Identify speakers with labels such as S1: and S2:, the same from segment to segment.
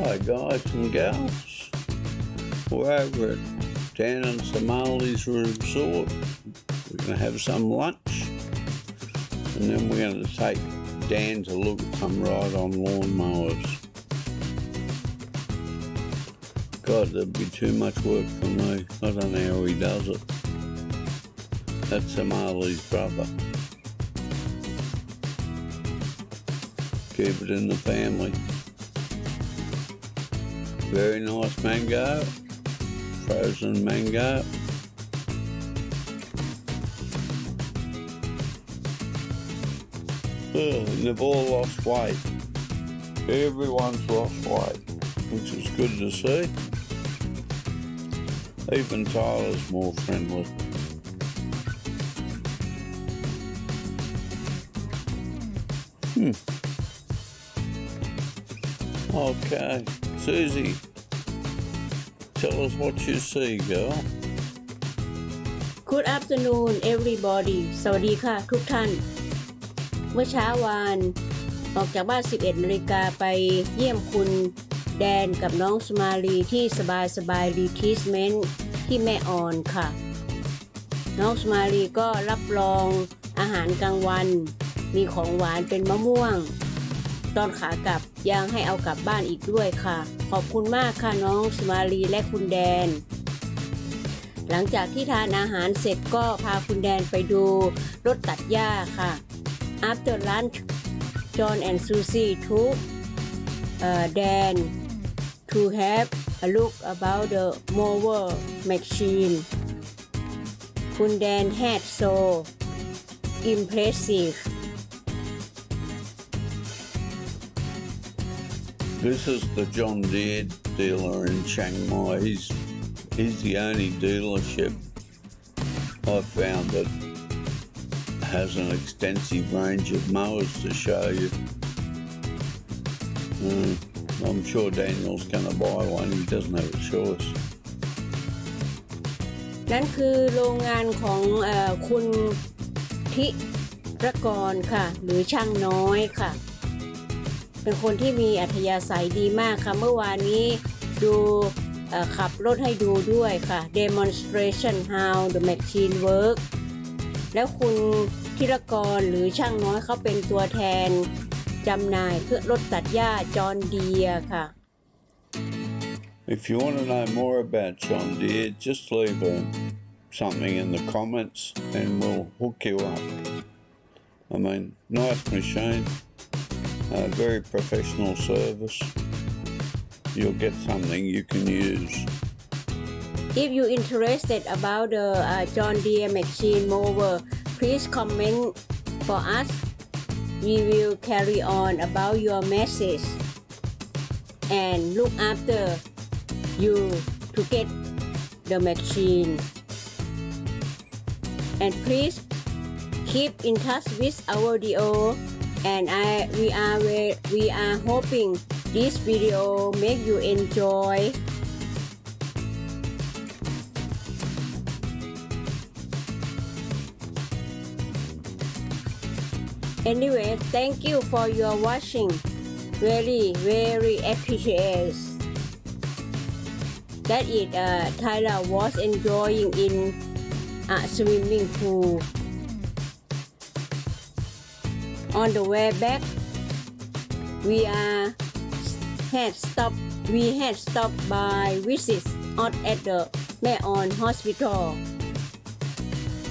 S1: Hello, guys and gals. We're over at Dan and Somali's Resort. We're going to have some lunch. And then we're going to take Dan to look at some ride-on lawnmowers. God, that'd be too much work for me. I don't know how he does it. That's Somali's brother. Keep it in the family. Very nice mango, frozen mango. Oh, they've all lost weight. Everyone's lost weight, which is good to see. Even Tyler's more friendly. Hmm. Okay, Susie, tell us what you see, girl.
S2: Good afternoon everybody สวัสดีค่ะทุกท่าน เมื่อเช้าวาน ออกจากบ้าน 11นาฬิกาไปเยี่ยมคุณแดนกับน้องสมาลีที่สบายสบายรีทีสเมนต์ที่แม่อ่อนค่ะ น้องสมาลีก็รับรองอาหารกลางวัน มีของหวานเป็นมะม่วง ตอนขากลับ ยังให้เอากลับบ้านอีกด้วยค่ะ ขอบคุณมากค่ะน้องสมาลีและคุณแดน หลังจากที่ทานอาหารเสร็จก็พาคุณแดนไปดูรถตัดหญ้าค่ะ After lunch John and Susie took uh, Dan to have a look about the mower machine คุณแดน had so impressive
S1: This is the John Deere dealer in Chiang Mai. He's he's the only dealership I've found that has an extensive range of mowers to show you. Mm, I'm sure Daniel's going to buy one. He doesn't have a choice.
S2: นั่นคือโรงงานของเออคุณทิรกรค่ะ หรือช่างน้อยค่ะ เป็นคนที่มีอัธยาศัยดีมากค่ะ เมื่อวานนี้ดูขับรถให้ดูด้วยค่ะ demonstration how the machine work แล้วคุณธิรกรหรือช่างน้อยเขาเป็นตัวแทนจำหน่ายเครื่อรถตัดหญ้าจอนเดียค่ะ
S1: If you want to know more about John Deere, just leave a, something in the comments and we'll hook you up. I mean, nice machine, uh, very professional service. You'll get something you can use.
S2: If you're interested about the uh, John Deere machine mower, please comment for us. We will carry on about your message and look after you to get the machine. And please keep in touch with our video and I we are we are hoping this video make you enjoy Anyway, thank you for your watching. Very, very appreciate that it uh, Tyler was enjoying in a swimming pool. On the way back, we are had stopped. We had stopped by visit out at the Mae On Hospital,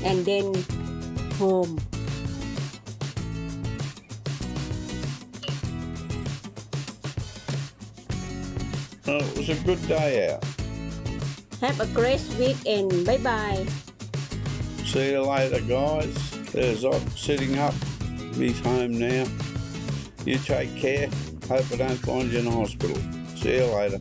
S2: and then home.
S1: Oh, it was a good day out.
S2: Have a great weekend. Bye bye.
S1: See you later, guys. There's Odd sitting up. He's home now. You take care. Hope I don't find you in the hospital. See you later.